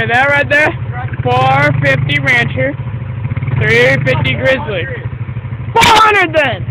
Okay, that right there, 450 Rancher, 350 Grizzly. 400 then!